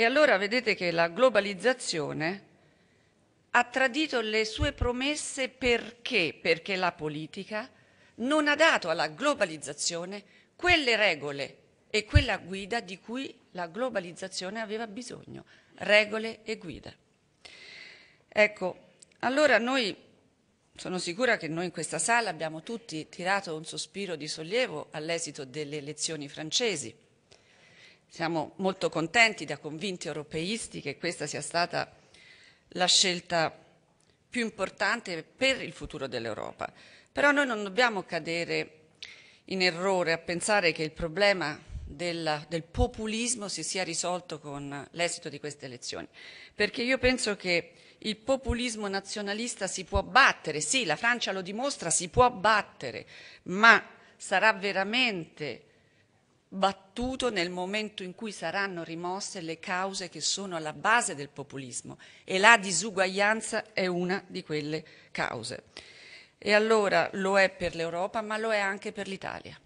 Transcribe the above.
E allora vedete che la globalizzazione ha tradito le sue promesse perché? Perché la politica non ha dato alla globalizzazione quelle regole e quella guida di cui la globalizzazione aveva bisogno, regole e guida. Ecco, allora noi, sono sicura che noi in questa sala abbiamo tutti tirato un sospiro di sollievo all'esito delle elezioni francesi. Siamo molto contenti da convinti europeisti che questa sia stata la scelta più importante per il futuro dell'Europa. Però noi non dobbiamo cadere in errore a pensare che il problema del, del, populismo si sia risolto con l'esito di queste elezioni, perché io penso che il populismo nazionalista si può battere, sì, la Francia lo dimostra, si può battere, ma sarà veramente battuto nel momento in cui saranno rimosse le cause che sono alla base del populismo e la disuguaglianza è una di quelle cause. E allora lo è per l'Europa, ma lo è anche per l'Italia.